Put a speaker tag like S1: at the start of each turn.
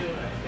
S1: Let's do it.